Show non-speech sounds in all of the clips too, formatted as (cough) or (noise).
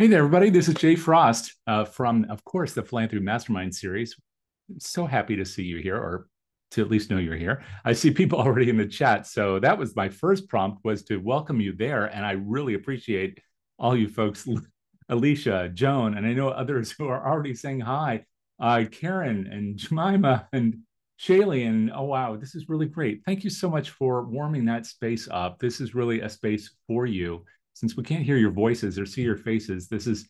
Hey there, everybody. This is Jay Frost uh, from, of course, the Philanthropy Mastermind series. So happy to see you here, or to at least know you're here. I see people (laughs) already in the chat. So that was my first prompt was to welcome you there. And I really appreciate all you folks, (laughs) Alicia, Joan, and I know others (laughs) who are already saying hi. Uh, Karen and Jemima and Shaylee, and oh wow, this is really great. Thank you so much for warming that space up. This is really a space for you since we can't hear your voices or see your faces, this is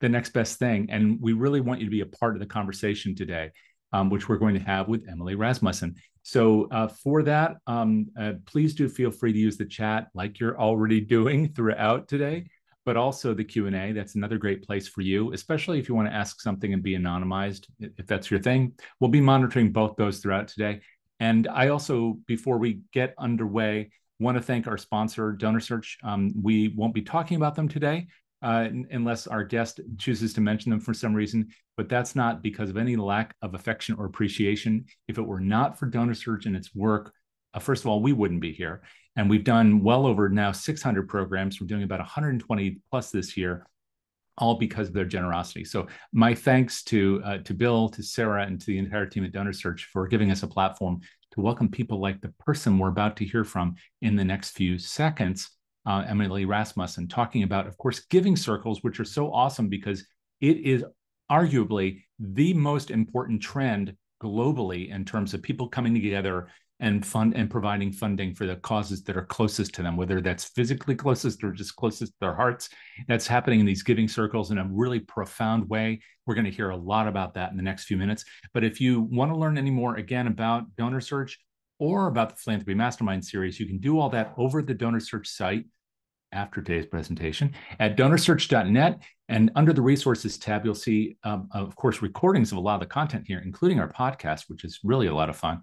the next best thing. And we really want you to be a part of the conversation today, um, which we're going to have with Emily Rasmussen. So uh, for that, um, uh, please do feel free to use the chat like you're already doing (laughs) throughout today, but also the Q&A. That's another great place for you, especially if you want to ask something and be anonymized, if that's your thing. We'll be monitoring both those throughout today. And I also, before we get underway, want to thank our sponsor, Donor Search. Um, we won't be talking about them today uh, unless our guest chooses to mention them for some reason, but that's not because of any lack of affection or appreciation. If it were not for Donor Search and its work, uh, first of all, we wouldn't be here. And we've done well over now 600 programs. We're doing about 120 plus this year all because of their generosity. So my thanks to uh, to Bill, to Sarah, and to the entire team at Donor Search for giving us a platform to welcome people like the person we're about to hear from in the next few seconds, uh, Emily Rasmussen, talking about, of course, giving circles, which are so awesome because it is arguably the most important trend globally in terms of people coming together and fund and providing funding for the causes that are closest to them, whether that's physically closest or just closest to their hearts. That's happening in these giving circles in a really profound way. We're going to hear a lot about that in the next few minutes. But if you want to learn any more again about donor search or about the Philanthropy Mastermind series, you can do all that over the donor search site after today's presentation at donorsearch.net. And under the resources tab, you'll see, um, of course, recordings of a lot of the content here, including our podcast, which is really a lot of fun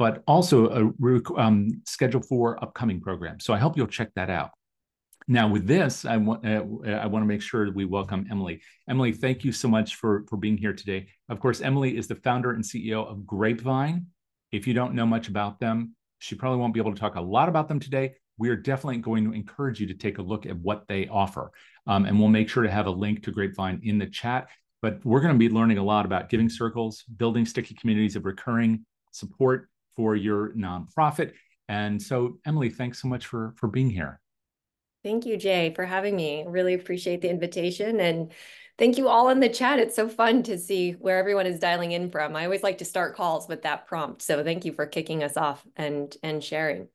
but also a um, schedule for upcoming programs. So I hope you'll check that out. Now, with this, I want uh, I want to make sure we welcome Emily. Emily, thank you so much for for being here today. Of course, Emily is the founder and CEO of Grapevine. If you don't know much about them, she probably won't be able to talk a lot about them today. We are definitely going to encourage you to take a look at what they offer, um, and we'll make sure to have a link to Grapevine in the chat. But we're going to be learning a lot about giving circles, building sticky communities of recurring support, for your nonprofit. And so, Emily, thanks so much for for being here. Thank you, Jay, for having me. Really appreciate the invitation. And thank you all in the chat. It's so fun to see where everyone is dialing in from. I always like to start calls with that prompt. So thank you for kicking us off and, and sharing.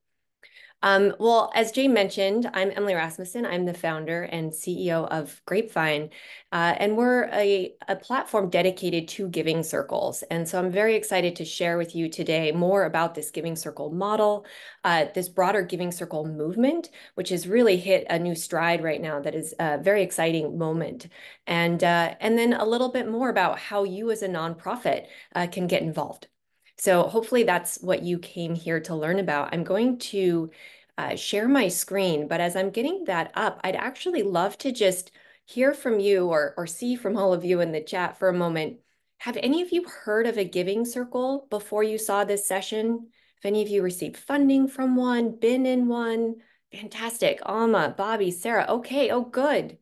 Um, well, as Jay mentioned, I'm Emily Rasmussen. I'm the founder and CEO of Grapevine, uh, and we're a, a platform dedicated to giving circles. And so I'm very excited to share with you today more about this giving circle model, uh, this broader giving circle movement, which has really hit a new stride right now that is a very exciting moment. And, uh, and then a little bit more about how you as a nonprofit uh, can get involved. So hopefully that's what you came here to learn about. I'm going to uh, share my screen. But as I'm getting that up, I'd actually love to just hear from you or, or see from all of you in the chat for a moment. Have any of you heard of a giving circle before you saw this session? If any of you received funding from one, been in one, fantastic. Alma, Bobby, Sarah. Okay, oh, good.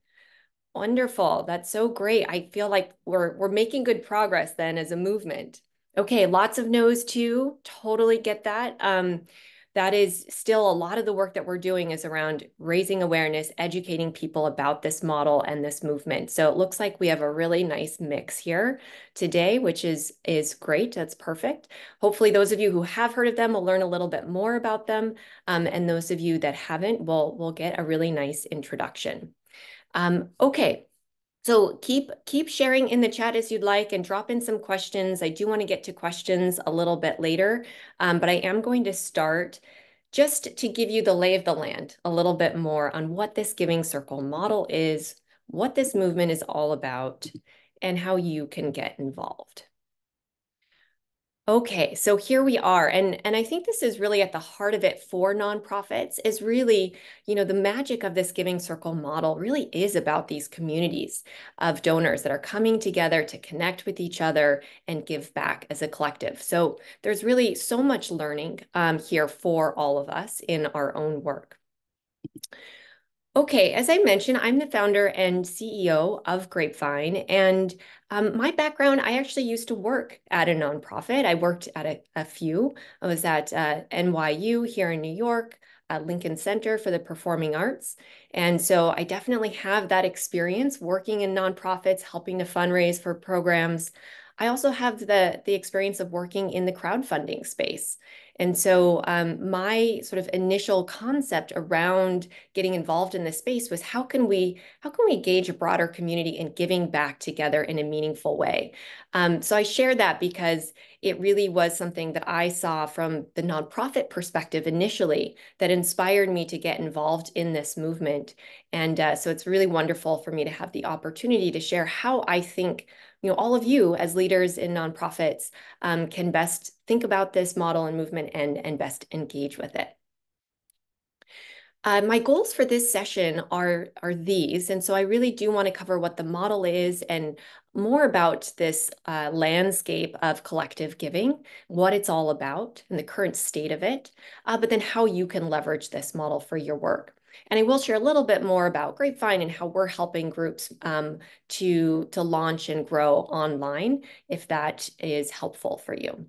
Wonderful. That's so great. I feel like we're we're making good progress then as a movement. Okay, lots of no's too. Totally get that. Um, that is still a lot of the work that we're doing is around raising awareness, educating people about this model and this movement. So it looks like we have a really nice mix here today, which is, is great. That's perfect. Hopefully those of you who have heard of them will learn a little bit more about them. Um, and those of you that haven't will, will get a really nice introduction. Um, okay, so keep keep sharing in the chat as you'd like and drop in some questions. I do want to get to questions a little bit later, um, but I am going to start just to give you the lay of the land a little bit more on what this Giving Circle model is, what this movement is all about, and how you can get involved. Okay, so here we are. And, and I think this is really at the heart of it for nonprofits is really, you know, the magic of this giving circle model really is about these communities of donors that are coming together to connect with each other and give back as a collective. So there's really so much learning um, here for all of us in our own work. Okay, as I mentioned, I'm the founder and CEO of Grapevine. And um, my background, I actually used to work at a nonprofit. I worked at a, a few. I was at uh, NYU here in New York, at Lincoln Center for the Performing Arts. And so I definitely have that experience working in nonprofits, helping to fundraise for programs. I also have the, the experience of working in the crowdfunding space. And so um, my sort of initial concept around getting involved in this space was how can we how can we engage a broader community in giving back together in a meaningful way? Um, so I share that because it really was something that I saw from the nonprofit perspective initially that inspired me to get involved in this movement. And uh, so it's really wonderful for me to have the opportunity to share how I think you know, all of you as leaders in nonprofits um, can best think about this model and movement and, and best engage with it. Uh, my goals for this session are, are these. And so I really do want to cover what the model is and more about this uh, landscape of collective giving, what it's all about and the current state of it, uh, but then how you can leverage this model for your work. And I will share a little bit more about Grapevine and how we're helping groups um, to, to launch and grow online, if that is helpful for you.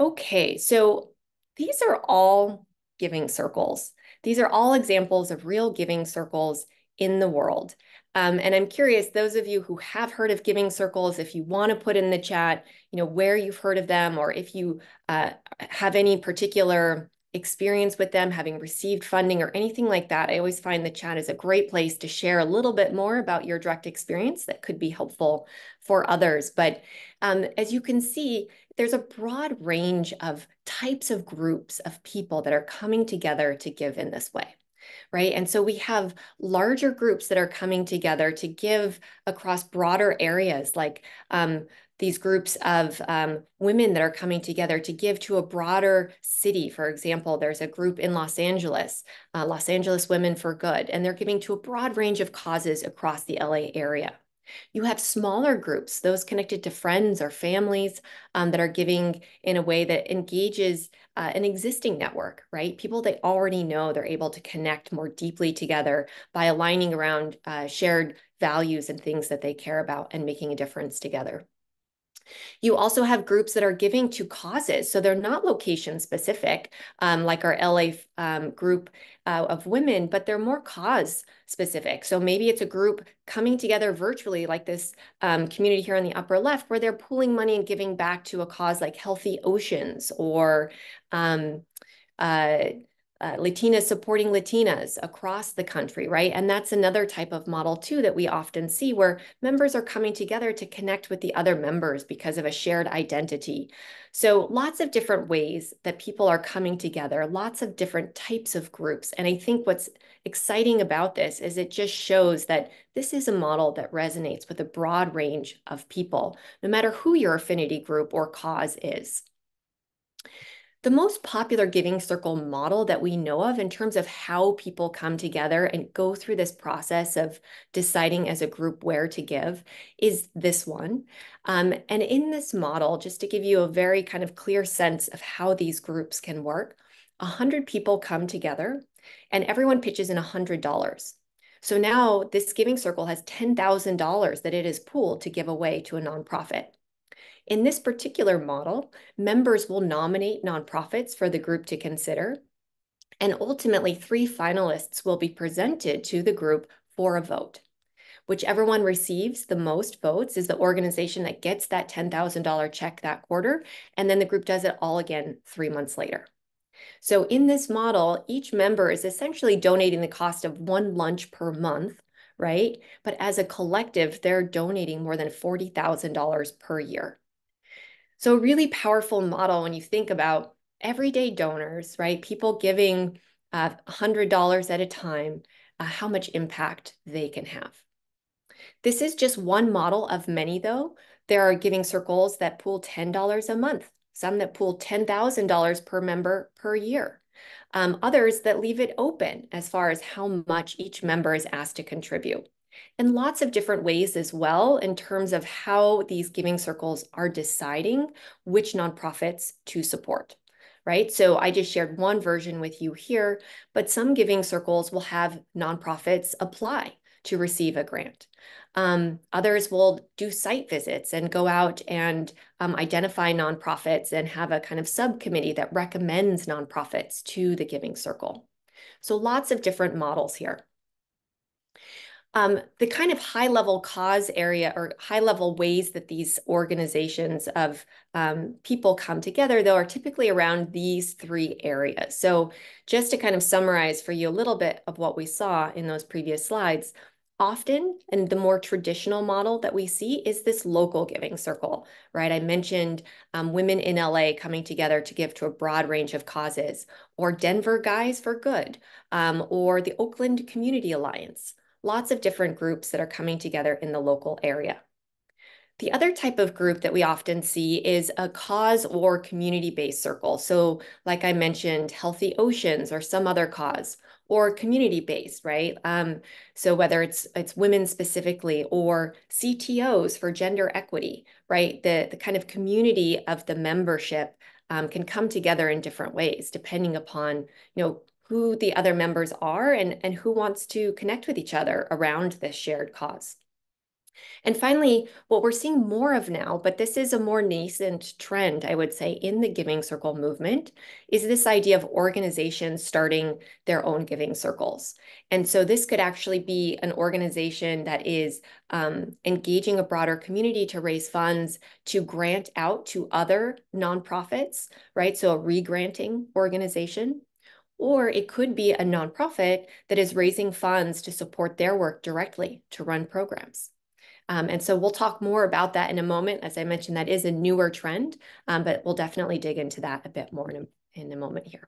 Okay, so these are all giving circles. These are all examples of real giving circles in the world. Um, and I'm curious, those of you who have heard of giving circles, if you want to put in the chat, you know, where you've heard of them, or if you uh, have any particular experience with them, having received funding or anything like that, I always find the chat is a great place to share a little bit more about your direct experience that could be helpful for others. But um, as you can see, there's a broad range of types of groups of people that are coming together to give in this way right? And so we have larger groups that are coming together to give across broader areas like um, these groups of um, women that are coming together to give to a broader city. For example, there's a group in Los Angeles, uh, Los Angeles Women for Good, and they're giving to a broad range of causes across the LA area. You have smaller groups, those connected to friends or families um, that are giving in a way that engages uh, an existing network, right? People they already know, they're able to connect more deeply together by aligning around uh, shared values and things that they care about and making a difference together. You also have groups that are giving to causes. So they're not location specific, um, like our LA um, group uh, of women, but they're more cause specific. So maybe it's a group coming together virtually, like this um, community here on the upper left, where they're pooling money and giving back to a cause like Healthy Oceans or um, uh, uh, Latinas supporting Latinas across the country, right? And that's another type of model too that we often see where members are coming together to connect with the other members because of a shared identity. So lots of different ways that people are coming together, lots of different types of groups. And I think what's exciting about this is it just shows that this is a model that resonates with a broad range of people, no matter who your affinity group or cause is. The most popular giving circle model that we know of in terms of how people come together and go through this process of deciding as a group where to give is this one. Um, and in this model, just to give you a very kind of clear sense of how these groups can work, 100 people come together and everyone pitches in $100. So now this giving circle has $10,000 that it is pooled to give away to a nonprofit. In this particular model, members will nominate nonprofits for the group to consider. And ultimately, three finalists will be presented to the group for a vote. Whichever one receives the most votes is the organization that gets that $10,000 check that quarter. And then the group does it all again three months later. So in this model, each member is essentially donating the cost of one lunch per month, right? But as a collective, they're donating more than $40,000 per year. So a really powerful model when you think about everyday donors, right? People giving uh, $100 at a time, uh, how much impact they can have. This is just one model of many though. There are giving circles that pool $10 a month, some that pool $10,000 per member per year. Um, others that leave it open as far as how much each member is asked to contribute in lots of different ways as well in terms of how these giving circles are deciding which nonprofits to support right? So I just shared one version with you here, but some giving circles will have nonprofits apply to receive a grant. Um, others will do site visits and go out and um, identify nonprofits and have a kind of subcommittee that recommends nonprofits to the Giving Circle. So lots of different models here. Um, the kind of high level cause area or high level ways that these organizations of um, people come together, though, are typically around these three areas. So, just to kind of summarize for you a little bit of what we saw in those previous slides, often and the more traditional model that we see is this local giving circle right i mentioned um, women in la coming together to give to a broad range of causes or denver guys for good um, or the oakland community alliance lots of different groups that are coming together in the local area. The other type of group that we often see is a cause or community-based circle. So like I mentioned, Healthy Oceans or some other cause or community-based, right? Um, so whether it's it's women specifically or CTOs for gender equity, right? The, the kind of community of the membership um, can come together in different ways, depending upon, you know, who the other members are and, and who wants to connect with each other around this shared cause. And finally, what we're seeing more of now, but this is a more nascent trend, I would say, in the Giving Circle movement, is this idea of organizations starting their own giving circles. And so this could actually be an organization that is um, engaging a broader community to raise funds to grant out to other nonprofits, right? So a regranting organization or it could be a nonprofit that is raising funds to support their work directly to run programs. Um, and so we'll talk more about that in a moment. As I mentioned, that is a newer trend, um, but we'll definitely dig into that a bit more in a, in a moment here.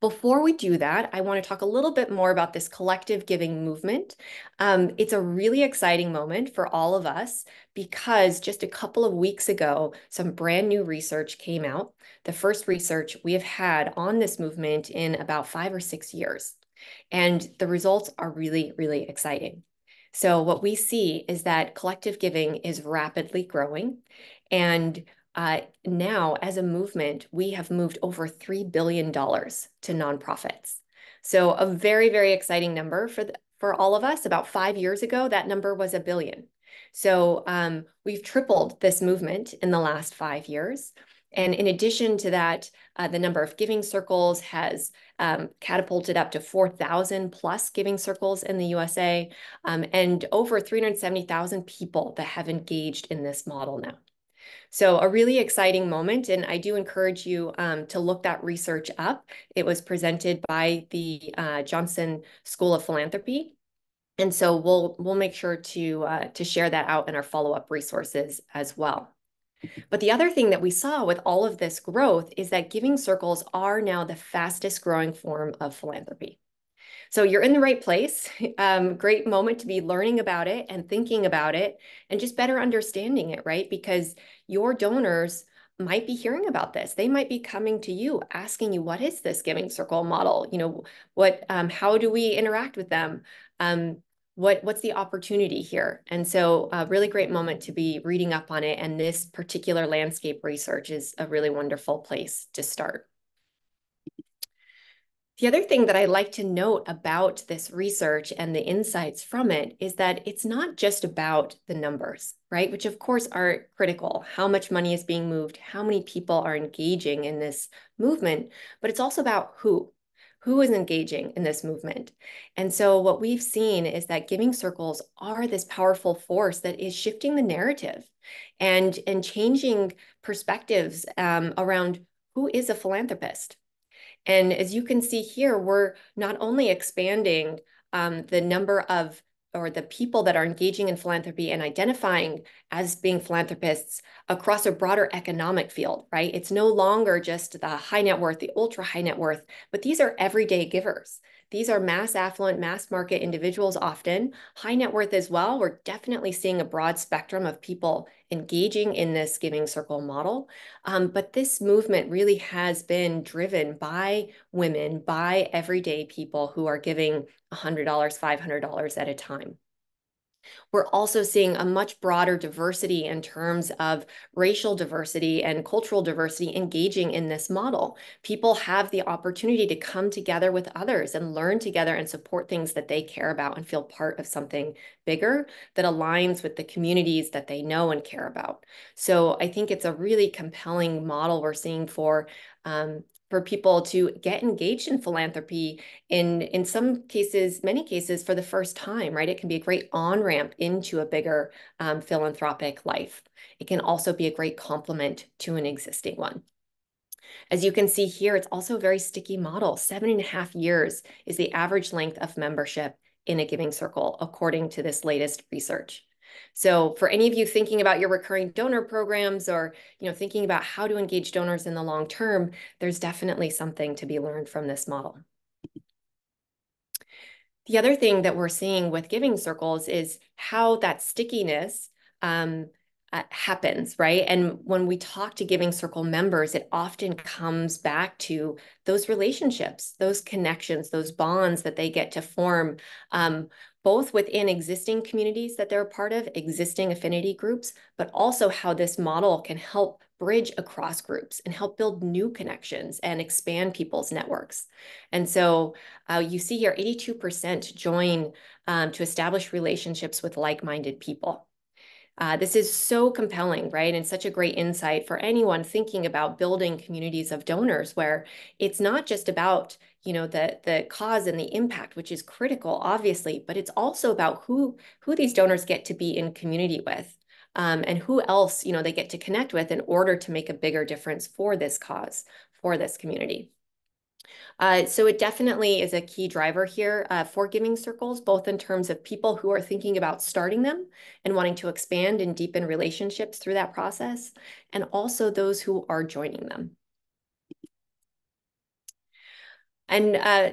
Before we do that, I want to talk a little bit more about this collective giving movement. Um, it's a really exciting moment for all of us because just a couple of weeks ago, some brand new research came out. The first research we have had on this movement in about five or six years. And the results are really, really exciting. So what we see is that collective giving is rapidly growing and uh, now, as a movement, we have moved over $3 billion to nonprofits. So a very, very exciting number for, the, for all of us. About five years ago, that number was a billion. So um, we've tripled this movement in the last five years. And in addition to that, uh, the number of giving circles has um, catapulted up to 4,000 plus giving circles in the USA um, and over 370,000 people that have engaged in this model now. So a really exciting moment, and I do encourage you um, to look that research up. It was presented by the uh, Johnson School of Philanthropy. And so we'll we'll make sure to uh, to share that out in our follow-up resources as well. But the other thing that we saw with all of this growth is that giving circles are now the fastest growing form of philanthropy. So you're in the right place. (laughs) Um, great moment to be learning about it and thinking about it and just better understanding it, right? Because your donors might be hearing about this. They might be coming to you asking you, what is this giving circle model? You know, what, um, how do we interact with them? Um, what, what's the opportunity here? And so a really great moment to be reading up on it. And this particular landscape research is a really wonderful place to start. The other thing that I like to note about this research and the insights from it is that it's not just about the numbers, right? Which of course are critical. How much money is being moved? How many people are engaging in this movement? But it's also about who. Who is engaging in this movement? And so, what we've seen is that giving circles are this powerful force that is shifting the narrative and, and changing perspectives um, around who is a philanthropist, and as you can see here, we're not only expanding um, the number of or the people that are engaging in philanthropy and identifying as being philanthropists across a broader economic field, right? It's no longer just the high net worth, the ultra high net worth, but these are everyday givers. These are mass affluent, mass market individuals often, high net worth as well. We're definitely seeing a broad spectrum of people engaging in this giving circle model. Um, but this movement really has been driven by women, by everyday people who are giving $100, $500 at a time. We're also seeing a much broader diversity in terms of racial diversity and cultural diversity engaging in this model. People have the opportunity to come together with others and learn together and support things that they care about and feel part of something bigger that aligns with the communities that they know and care about. So I think it's a really compelling model we're seeing for um, for people to get engaged in philanthropy in in some cases many cases for the first time right? It can be a great on ramp into a bigger um, philanthropic life. It can also be a great complement to an existing one. As you can see here it's also a very sticky model. Seven and a half years is the average length of membership in a giving circle according to this latest research so for any of you thinking about your recurring donor programs or you know thinking about how to engage donors in the long term, there's definitely something to be learned from this model. The other thing that we're seeing with giving circles is how that stickiness um, uh, happens, right? And when we talk to Giving Circle members, it often comes back to those relationships, those connections, those bonds that they get to form, um, both within existing communities that they're a part of, existing affinity groups, but also how this model can help bridge across groups and help build new connections and expand people's networks. And so uh, you see here 82% join um, to establish relationships with like-minded people. Uh, this is so compelling, right? And such a great insight for anyone thinking about building communities of donors where it's not just about, you know, the, the cause and the impact, which is critical, obviously, but it's also about who, who these donors get to be in community with. Um, and who else, you know, they get to connect with in order to make a bigger difference for this cause, for this community. Uh, so it definitely is a key driver here uh, for giving circles, both in terms of people who are thinking about starting them and wanting to expand and deepen relationships through that process, and also those who are joining them. And uh,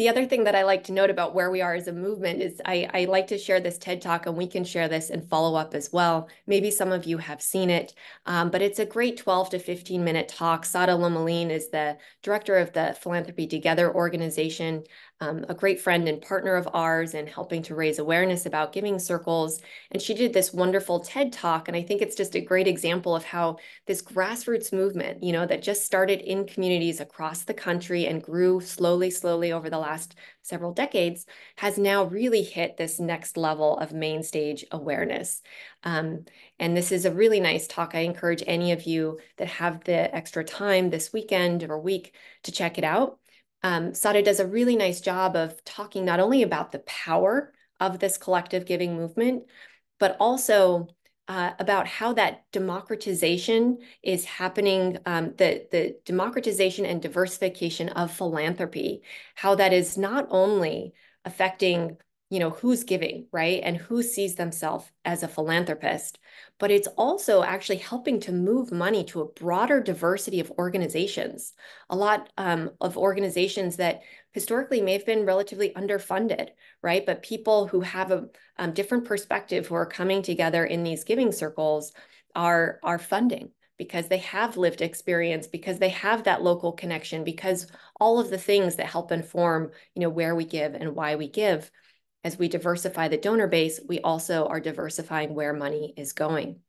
the other thing that I like to note about where we are as a movement is I, I, like to share this TED Talk and we can share this and follow up as well. Maybe some of you have seen it, um, but it's a great 12 to 15 minute talk. Sara Lomelin is the director of the Philanthropy Together organization um, a great friend and partner of ours and helping to raise awareness about giving circles. And she did this wonderful TED talk. And I think it's just a great example of how this grassroots movement, you know, that just started in communities across the country and grew slowly, slowly over the last several decades, has now really hit this next level of main stage awareness. Um, and this is a really nice talk. I encourage any of you that have the extra time this weekend or week to check it out um, Sara does a really nice job of talking not only about the power of this collective giving movement, but also uh, about how that democratization is happening, um, the, the democratization and diversification of philanthropy, how that is not only affecting you know who's giving right? And who sees themselves as a philanthropist. But it's also actually helping to move money to a broader diversity of organizations. A lot um, of organizations that historically may have been relatively underfunded right? But people who have a um, different perspective who are coming together in these giving circles are are funding because they have lived experience because they have that local connection because all of the things that help inform you know where we give and why we give as we diversify the donor base, we also are diversifying where money is going.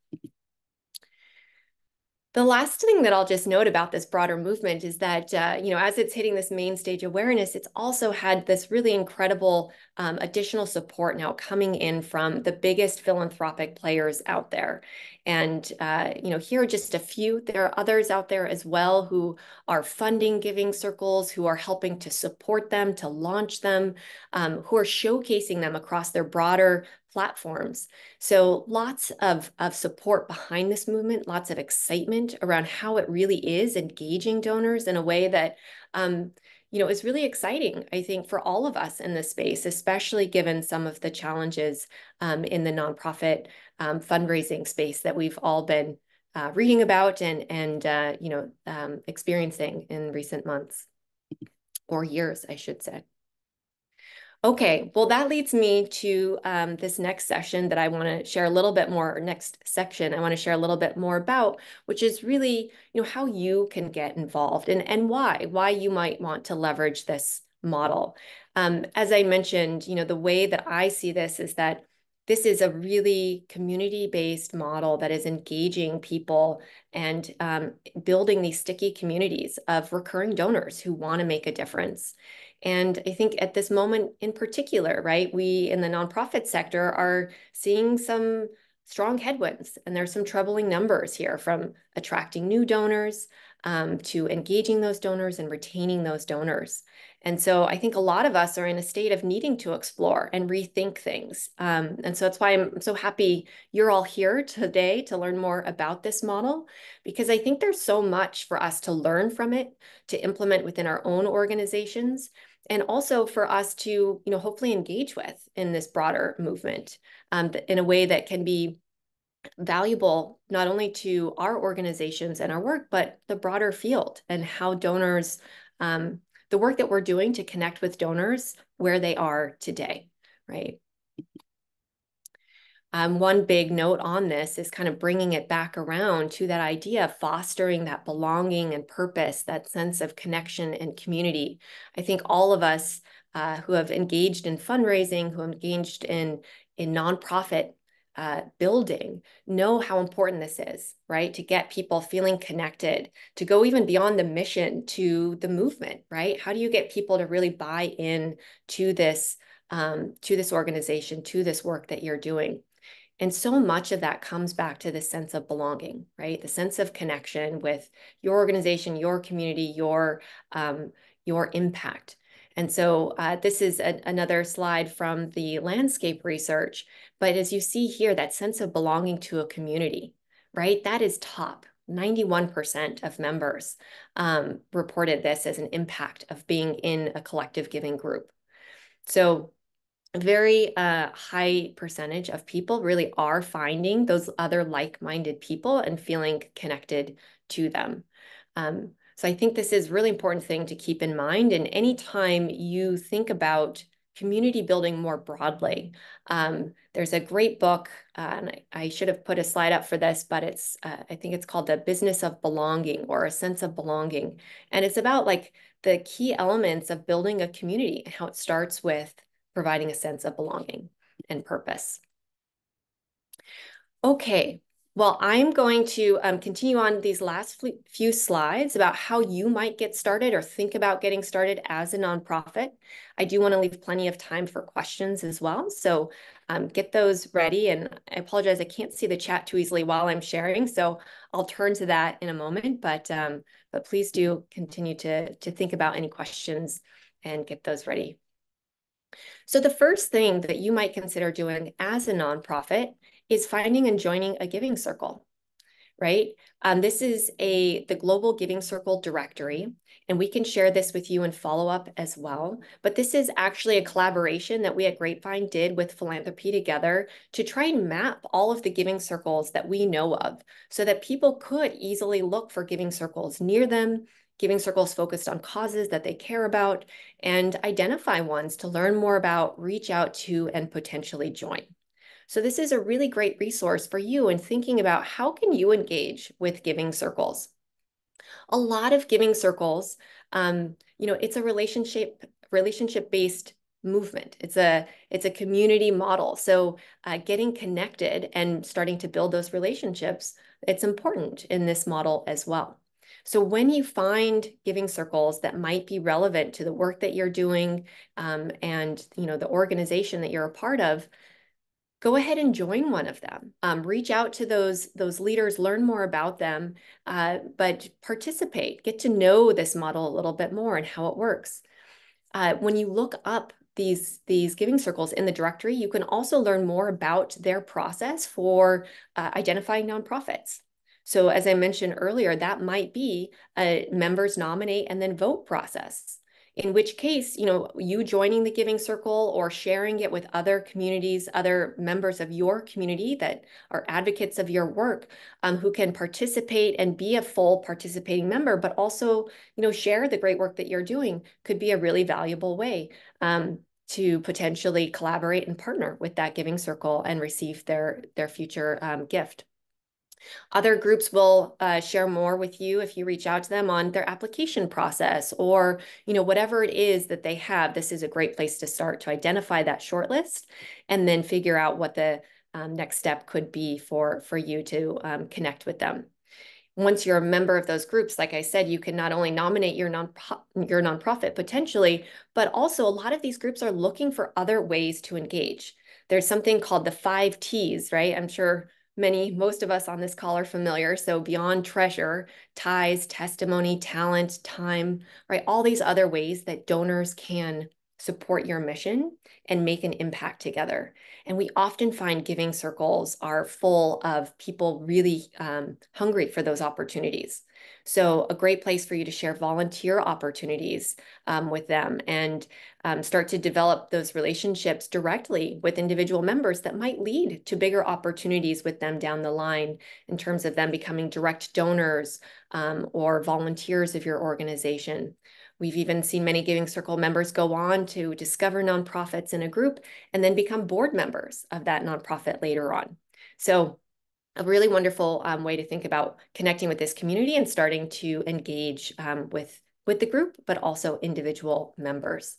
The last thing that I'll just note about this broader movement is that, uh, you know, as it's hitting this main stage awareness, it's also had this really incredible um, additional support now coming in from the biggest philanthropic players out there. And, uh, you know, here are just a few. There are others out there as well who are funding giving circles, who are helping to support them, to launch them, um, who are showcasing them across their broader platforms. So lots of, of support behind this movement, lots of excitement around how it really is engaging donors in a way that, um, you know, is really exciting, I think, for all of us in this space, especially given some of the challenges um, in the nonprofit um, fundraising space that we've all been uh, reading about and, and uh, you know, um, experiencing in recent months or years, I should say. Okay, well, that leads me to um, this next session that I want to share a little bit more, next section I want to share a little bit more about, which is really, you know, how you can get involved and, and why, why you might want to leverage this model. Um, as I mentioned, you know, the way that I see this is that this is a really community-based model that is engaging people and um, building these sticky communities of recurring donors who want to make a difference. And I think at this moment in particular, right, we in the nonprofit sector are seeing some strong headwinds, and there's some troubling numbers here from attracting new donors um, to engaging those donors and retaining those donors. And so I think a lot of us are in a state of needing to explore and rethink things. Um, and so that's why I'm so happy you're all here today to learn more about this model, because I think there's so much for us to learn from it, to implement within our own organizations, and also for us to, you know, hopefully engage with in this broader movement um, in a way that can be valuable not only to our organizations and our work, but the broader field and how donors, um, the work that we're doing to connect with donors where they are today, right? Um, one big note on this is kind of bringing it back around to that idea of fostering that belonging and purpose, that sense of connection and community. I think all of us uh, who have engaged in fundraising, who have engaged in, in nonprofit uh, building know how important this is, right? To get people feeling connected, to go even beyond the mission to the movement, right? How do you get people to really buy in to this, um, to this organization, to this work that you're doing? And so much of that comes back to the sense of belonging, right? The sense of connection with your organization, your community, your um, your impact. And so uh, this is a, another slide from the landscape research. But as you see here, that sense of belonging to a community, right? That is top. 91% of members um, reported this as an impact of being in a collective giving group. So very uh, high percentage of people really are finding those other like-minded people and feeling connected to them. Um, so I think this is really important thing to keep in mind. And anytime you think about community building more broadly, um, there's a great book, uh, and I, I, should have put a slide up for this, but it's uh, I think it's called The Business of Belonging or A Sense of Belonging. And it's about like the key elements of building a community and how it starts with providing a sense of belonging and purpose. Okay, well, I'm going to um, continue on these last few slides about how you might get started or think about getting started as a nonprofit. I do want to leave plenty of time for questions as well. So um, get those ready. And I apologize, I can't see the chat too easily while I'm sharing. So I'll turn to that in a moment. But, um, but please do continue to, to think about any questions and get those ready. So the first thing that you might consider doing as a nonprofit is finding and joining a giving circle, right? Um, this is a the Global Giving Circle directory, and we can share this with you in follow-up as well. But this is actually a collaboration that we at Grapevine did with Philanthropy Together to try and map all of the giving circles that we know of so that people could easily look for giving circles near them, giving circles focused on causes that they care about, and identify ones to learn more about, reach out to, and potentially join. So this is a really great resource for you in thinking about how can you engage with giving circles. A lot of giving circles, um, you know, it's a relationship relationship based movement. It's a it's a community model. So uh, getting connected and starting to build those relationships, it's important in this model as well. So when you find giving circles that might be relevant to the work that you're doing um, and you know the organization that you're a part of, go ahead and join one of them. Um, reach out to those, those leaders, learn more about them, uh, but participate, get to know this model a little bit more and how it works. Uh, when you look up these, these giving circles in the directory, you can also learn more about their process for uh, identifying nonprofits. So as I mentioned earlier, that might be a members nominate and then vote process in which case, you know, you joining the Giving Circle or sharing it with other communities, other members of your community that are advocates of your work, um, who can participate and be a full participating member, but also, you know, share the great work that you're doing could be a really valuable way um, to potentially collaborate and partner with that Giving Circle and receive their, their future um, gift. Other groups will uh, share more with you if you reach out to them on their application process or, you know, whatever it is that they have. This is a great place to start to identify that shortlist and then figure out what the um, next step could be for, for you to um, connect with them. Once you're a member of those groups, like I said, you can not only nominate your non your nonprofit potentially, but also a lot of these groups are looking for other ways to engage. There's something called the five T's, right? I'm sure many, most of us on this call are familiar. So beyond treasure, ties, testimony, talent, time, right? All these other ways that donors can support your mission and make an impact together. And we often find giving circles are full of people really um, hungry for those opportunities. So a great place for you to share volunteer opportunities um, with them and um, start to develop those relationships directly with individual members that might lead to bigger opportunities with them down the line in terms of them becoming direct donors um, or volunteers of your organization. We've even seen many Giving Circle members go on to discover nonprofits in a group and then become board members of that nonprofit later on. So a really wonderful um, way to think about connecting with this community and starting to engage um, with, with the group, but also individual members.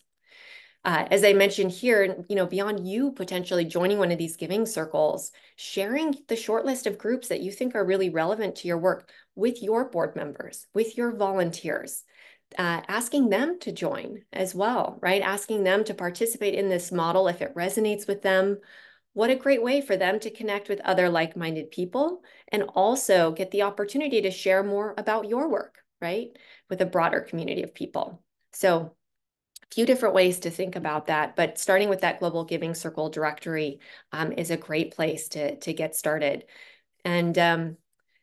Uh, as I mentioned here, you know, beyond you potentially joining one of these giving circles, sharing the short list of groups that you think are really relevant to your work with your board members, with your volunteers, uh, asking them to join as well, right? Asking them to participate in this model if it resonates with them. What a great way for them to connect with other like-minded people and also get the opportunity to share more about your work, right? With a broader community of people. So a few different ways to think about that, but starting with that Global Giving Circle directory um, is a great place to, to get started. And um,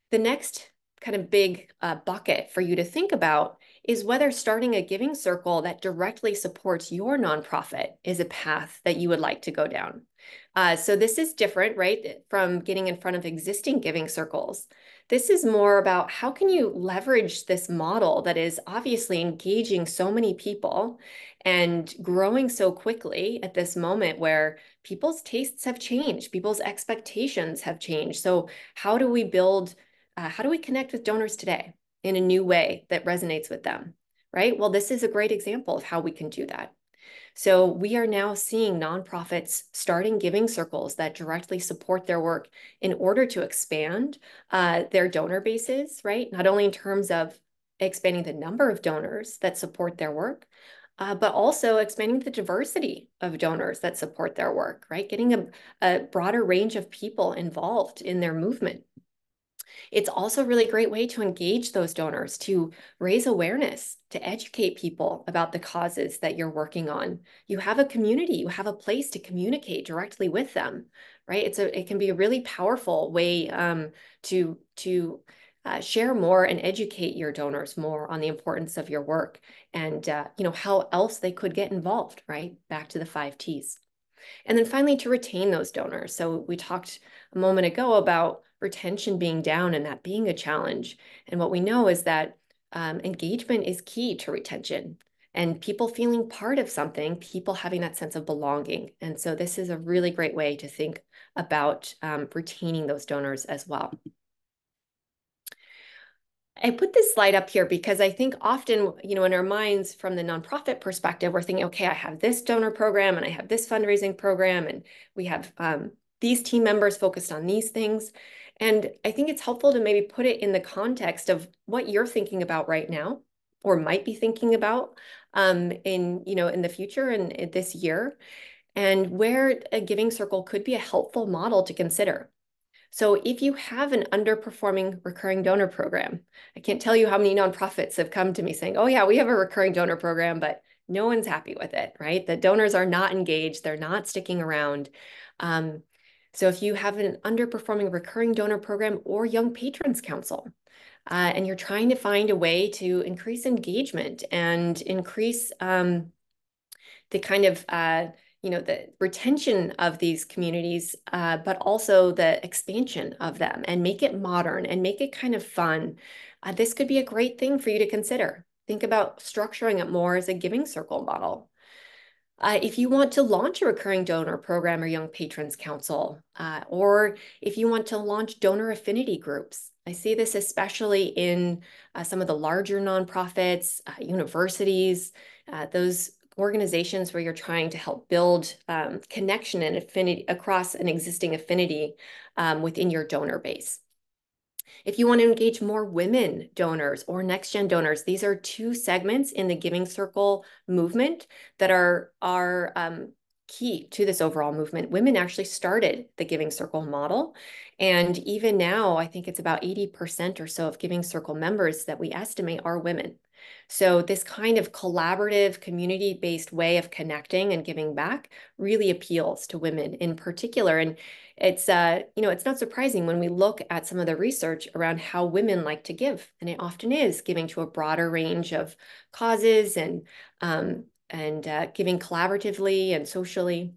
the next kind of big uh, bucket for you to think about is whether starting a giving circle that directly supports your nonprofit is a path that you would like to go down. Uh, so this is different, right, from getting in front of existing giving circles. This is more about how can you leverage this model that is obviously engaging so many people and growing so quickly at this moment where people's tastes have changed, people's expectations have changed. So how do we build, uh, how do we connect with donors today? In a new way that resonates with them, right? Well, this is a great example of how we can do that. So we are now seeing nonprofits starting giving circles that directly support their work in order to expand uh, their donor bases, right? Not only in terms of expanding the number of donors that support their work, uh, but also expanding the diversity of donors that support their work, right? Getting a, a broader range of people involved in their movement. It's also a really great way to engage those donors, to raise awareness, to educate people about the causes that you're working on. You have a community, you have a place to communicate directly with them, right? It's a, it can be a really powerful way um, to, to uh, share more and educate your donors more on the importance of your work and, uh, you know, how else they could get involved, right? Back to the five T's. And then finally, to retain those donors. So we talked a moment ago about retention being down and that being a challenge. And what we know is that um, engagement is key to retention and people feeling part of something, people having that sense of belonging. And so this is a really great way to think about um, retaining those donors as well. I put this slide up here because I think often, you know, in our minds from the nonprofit perspective, we're thinking, okay, I have this donor program and I have this fundraising program and we have um, these team members focused on these things. And I think it's helpful to maybe put it in the context of what you're thinking about right now or might be thinking about um, in, you know, in the future and this year and where a giving circle could be a helpful model to consider. So if you have an underperforming recurring donor program, I can't tell you how many nonprofits have come to me saying, oh yeah, we have a recurring donor program, but no one's happy with it, right? The donors are not engaged, they're not sticking around. Um, so if you have an underperforming recurring donor program or young patrons council, uh, and you're trying to find a way to increase engagement and increase um, the kind of uh, you know the retention of these communities uh, but also the expansion of them and make it modern and make it kind of fun uh, this could be a great thing for you to consider. Think about structuring it more as a giving circle model Uh, if you want to launch a recurring donor program or Young Patrons Council, uh, or if you want to launch donor affinity groups, I see this especially in uh, some of the larger nonprofits, uh, universities, uh, those organizations where you're trying to help build um, connection and affinity across an existing affinity um, within your donor base. If you want to engage more women donors or next gen donors, these are two segments in the Giving Circle movement that are, are um, key to this overall movement. Women actually started the Giving Circle model. And even now, I think it's about 80% or so of Giving Circle members that we estimate are women. So this kind of collaborative, community-based way of connecting and giving back really appeals to women in particular. And it's uh, you know, it's not surprising when we look at some of the research around how women like to give, and it often is giving to a broader range of causes and um, and uh, giving collaboratively and socially.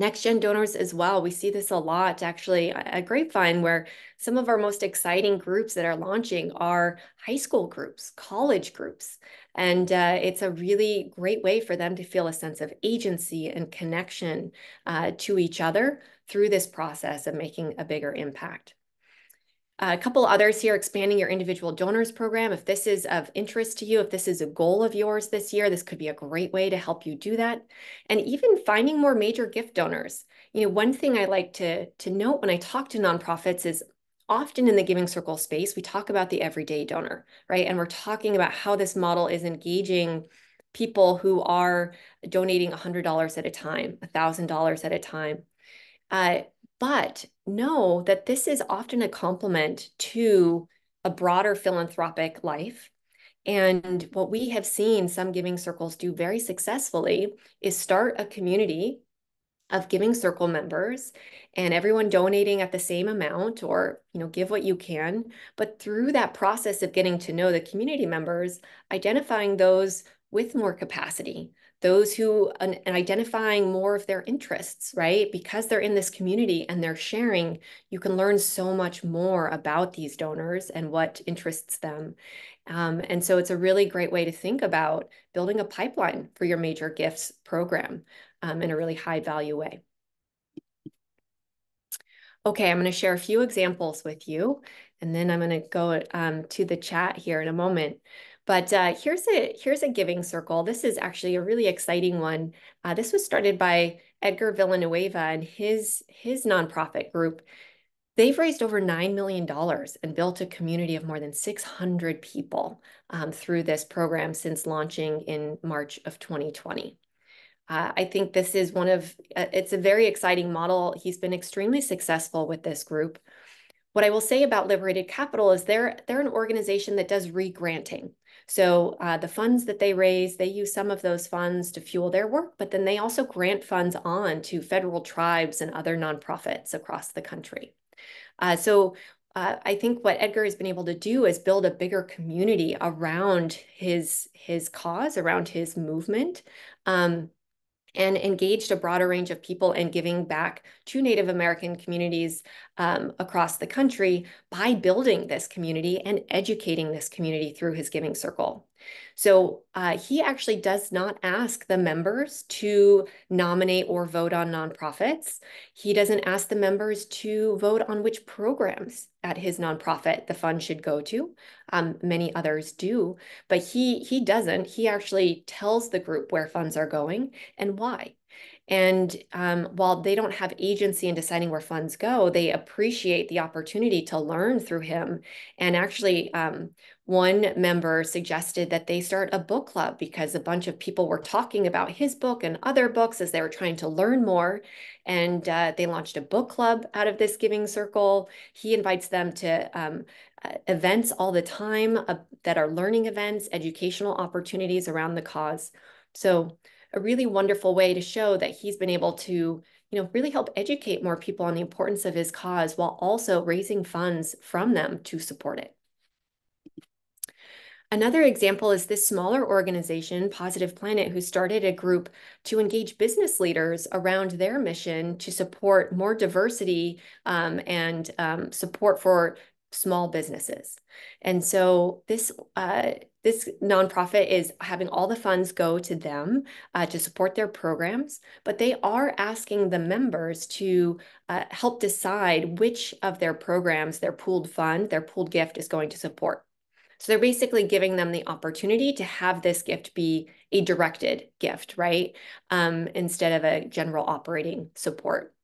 Next gen donors as well. We see this a lot actually at Grapevine, where some of our most exciting groups that are launching are high school groups, college groups. And uh, it's a really great way for them to feel a sense of agency and connection uh, to each other through this process of making a bigger impact. A couple others here, expanding your individual donors program. If this is of interest to you, if this is a goal of yours this year, this could be a great way to help you do that. And even finding more major gift donors. You know, one thing I like to, to note when I talk to nonprofits is often in the Giving Circle space, we talk about the everyday donor, right? And we're talking about how this model is engaging people who are donating $100 at a time, $1,000 at a time. Uh, but know that this is often a complement to a broader philanthropic life. And what we have seen some giving circles do very successfully is start a community of giving circle members and everyone donating at the same amount or you know give what you can but through that process of getting to know the community members identifying those with more capacity those who and identifying more of their interests right? Because they're in this community and they're sharing you can learn so much more about these donors and what interests them. Um, and so it's a really great way to think about building a pipeline for your major gifts program um, in a really high value way. Okay i'm going to share a few examples with you and then i'm going to go um, to the chat here in a moment but uh, here's a here's a giving circle. This is actually a really exciting one. Uh, this was started by Edgar Villanueva and his his nonprofit group. They've raised over $9 million and built a community of more than 600 people um, through this program since launching in March of 2020. Uh, I think this is one of, uh, it's a very exciting model. He's been extremely successful with this group. What I will say about Liberated Capital is they're, they're an organization that does re-granting. So uh, the funds that they raise, they use some of those funds to fuel their work, but then they also grant funds on to federal tribes and other nonprofits across the country. Uh, so uh, I think what Edgar has been able to do is build a bigger community around his his cause, around his movement. Um, and engaged a broader range of people in giving back to Native American communities um, across the country by building this community and educating this community through his giving circle. So uh, he actually does not ask the members to nominate or vote on nonprofits. He doesn't ask the members to vote on which programs at his nonprofit the fund should go to. Um, many others do, but he he doesn't. He actually tells the group where funds are going and why. And um, while they don't have agency in deciding where funds go, they appreciate the opportunity to learn through him. And actually, um, one member suggested that they start a book club because a bunch of people were talking about his book and other books as they were trying to learn more. And uh, they launched a book club out of this giving circle. He invites them to um, uh, events all the time uh, that are learning events, educational opportunities around the cause. So a really wonderful way to show that he's been able to you know, really help educate more people on the importance of his cause while also raising funds from them to support it. Another example is this smaller organization, Positive Planet, who started a group to engage business leaders around their mission to support more diversity um, and um, support for small businesses. And so this uh, this nonprofit is having all the funds go to them uh, to support their programs, but they are asking the members to uh, help decide which of their programs their pooled fund, their pooled gift is going to support. So they're basically giving them the opportunity to have this gift be a directed gift, right? Um, instead of a general operating support.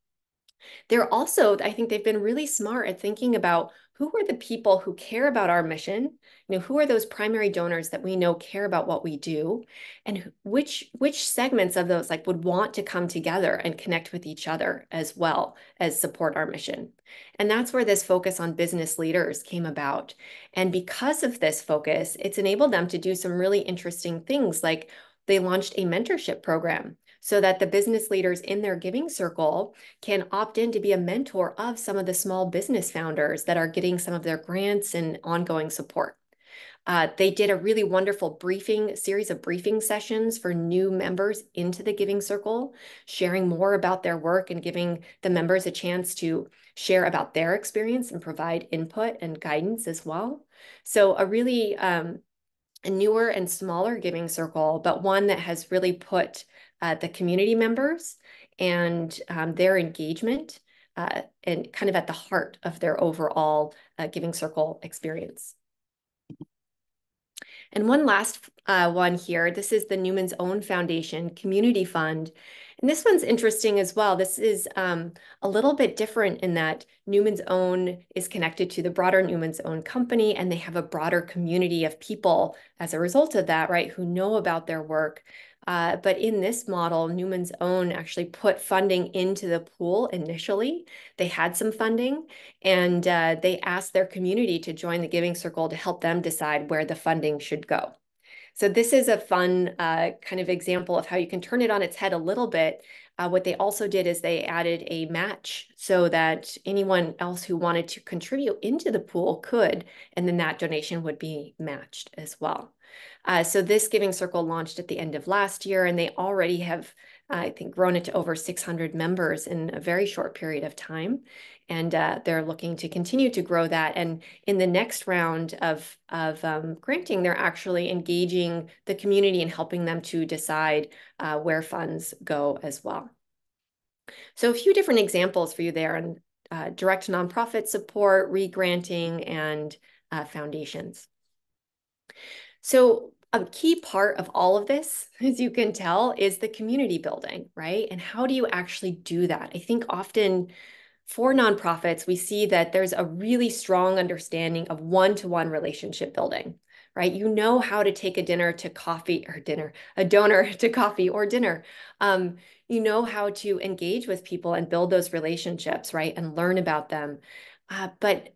They're also, I think they've been really smart at thinking about who are the people who care about our mission? You know who are those primary donors that we know care about what we do? And which which segments of those like would want to come together and connect with each other as well as support our mission? And that's where this focus on business leaders came about. And because of this focus it's enabled them to do some really interesting things like they launched a mentorship program so that the business leaders in their giving circle can opt in to be a mentor of some of the small business founders that are getting some of their grants and ongoing support. Uh, they did a really wonderful briefing series of briefing sessions for new members into the Giving Circle, sharing more about their work and giving the members a chance to share about their experience and provide input and guidance as well. So a really um, a newer and smaller Giving Circle, but one that has really put uh, the community members and um, their engagement uh, and kind of at the heart of their overall uh, Giving Circle experience. And one last uh, one here, this is the Newman's Own Foundation Community Fund. And this one's interesting as well. This is um, a little bit different in that Newman's Own is connected to the broader Newman's Own company, and they have a broader community of people as a result of that, right, who know about their work. Uh, but in this model, Newman's Own actually put funding into the pool initially. They had some funding and uh, they asked their community to join the Giving Circle to help them decide where the funding should go. So this is a fun uh, kind of example of how you can turn it on its head a little bit. Uh, what they also did is they added a match so that anyone else who wanted to contribute into the pool could, and then that donation would be matched as well. Uh, so this Giving Circle launched at the end of last year, and they already have, I think, grown it to over 600 members in a very short period of time. And uh, they're looking to continue to grow that. And in the next round of, of um, granting, they're actually engaging the community and helping them to decide uh, where funds go as well. So a few different examples for you there on uh, direct nonprofit support, regranting, and uh, foundations. So a key part of all of this, (laughs) as you can tell, is the community building, right? And how do you actually do that? I think often for nonprofits, we see that there's a really strong understanding of one-to-one relationship building, right? You know how to take a dinner to coffee or dinner, a donor (laughs) to coffee or dinner. Um, you know how to engage with people and build those relationships, right? And learn about them. Uh, but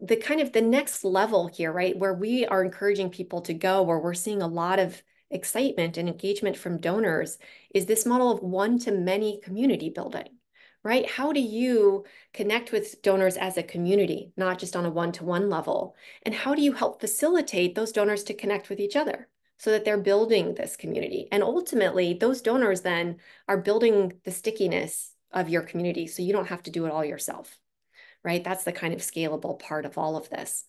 the kind of the next level here, right, where we are encouraging people to go, where we're seeing a lot of excitement and engagement from donors, is this model of one to many community building, right? How do you connect with donors as a community, not just on a one to one level? And how do you help facilitate those donors to connect with each other? So that they're building this community. And ultimately, those donors then are building the stickiness of your community. So you don't have to do it all yourself right? That's the kind of scalable part of all of this.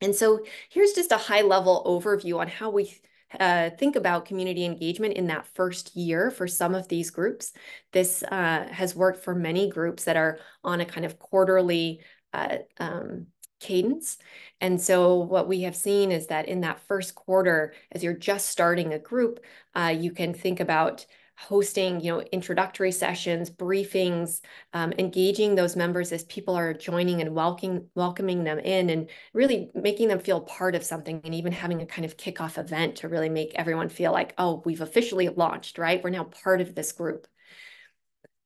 And so here's just a high level overview on how we uh, think about community engagement in that first year for some of these groups. This uh, has worked for many groups that are on a kind of quarterly uh, um, cadence. And so what we have seen is that in that first quarter, as you're just starting a group, uh, you can think about hosting, you know, introductory sessions, briefings, um, engaging those members as people are joining and welcoming welcoming them in, and really making them feel part of something, and even having a kind of kickoff event to really make everyone feel like, oh, we've officially launched, right? We're now part of this group.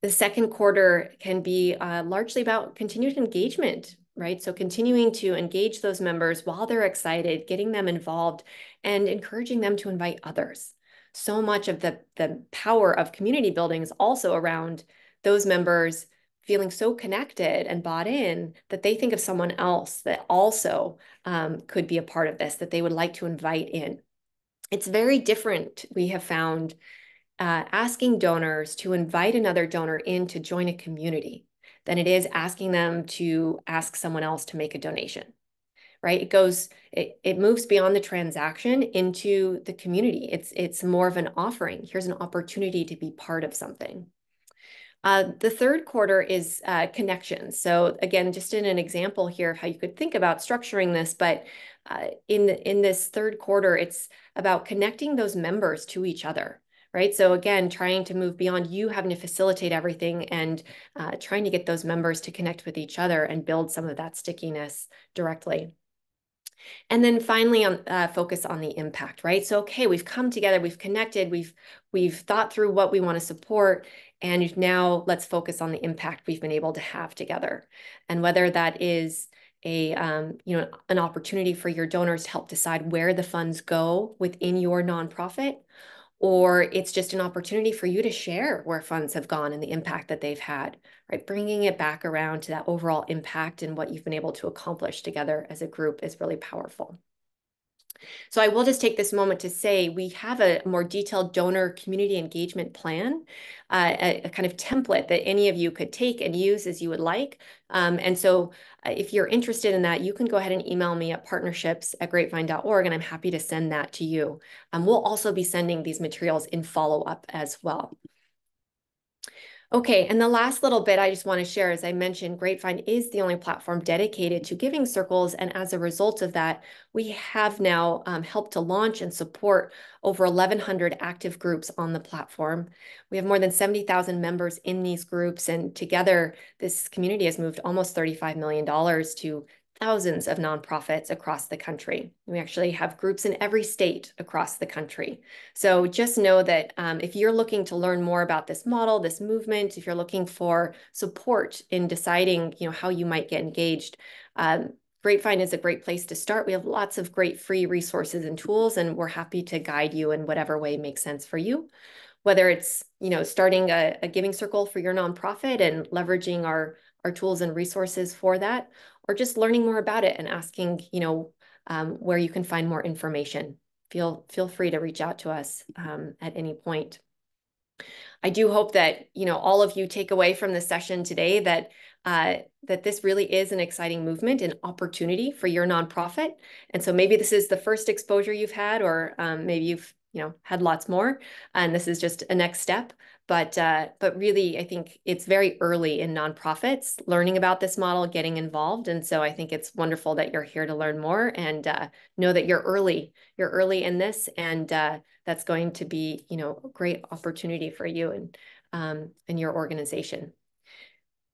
The second quarter can be uh, largely about continued engagement, right? So continuing to engage those members while they're excited, getting them involved, and encouraging them to invite others so much of the, the power of community building is also around those members feeling so connected and bought in that they think of someone else that also um, could be a part of this that they would like to invite in. It's very different, we have found, uh, asking donors to invite another donor in to join a community. than it is asking them to ask someone else to make a donation right it goes it, it moves beyond the transaction into the community it's it's more of an offering here's an opportunity to be part of something uh, the third quarter is uh, connections. So again, just in an example here of how you could think about structuring this, but uh, in, the, in this third quarter, it's about connecting those members to each other, right? So again, trying to move beyond you having to facilitate everything and uh, trying to get those members to connect with each other and build some of that stickiness directly. And then finally, on uh, focus on the impact, right? So, okay, we've come together, we've connected, we've we've thought through what we want to support, and now let's focus on the impact we've been able to have together. And whether that is a um, you know an opportunity for your donors to help decide where the funds go within your nonprofit, or it's just an opportunity for you to share where funds have gone and the impact that they've had, right? Bringing it back around to that overall impact and what you've been able to accomplish together as a group is really powerful. So I will just take this moment to say we have a more detailed donor community engagement plan, uh, a, a, kind of template that any of you could take and use as you would like. Um, and so uh, if you're interested in that, you can go ahead and email me at partnerships at grapevine.org and I'm happy to send that to you. Um, we'll also be sending these materials in follow-up as well. Okay, and the last little bit I just want to share, as I mentioned, Grapevine is the only platform dedicated to giving circles. And as a result of that, we have now um, helped to launch and support over 1,100 active groups on the platform. We have more than 70,000 members in these groups. And together, this community has moved almost $35 million to thousands of nonprofits across the country. We actually have groups in every state across the country. So just know that um, if you're looking to learn more about this model, this movement, if you're looking for support in deciding, you know, how you might get engaged, um, Grapevine is a great place to start. We have lots of great free resources and tools, and we're happy to guide you in whatever way makes sense for you. Whether it's, you know, starting a, a giving circle for your nonprofit and leveraging our our tools and resources for that, or just learning more about it and asking, you know, um, where you can find more information. Feel, feel free to reach out to us um, at any point. I do hope that, you know, all of you take away from this session today that uh, that this really is an exciting movement and opportunity for your nonprofit. And so maybe this is the first exposure you've had, or um, maybe you've you know had lots more, and this is just a next step. But uh, but really, I think it's very early in nonprofits learning about this model, getting involved, and so I think it's wonderful that you're here to learn more and uh, know that you're early. You're early in this, and uh, that's going to be you know a great opportunity for you and um, and your organization.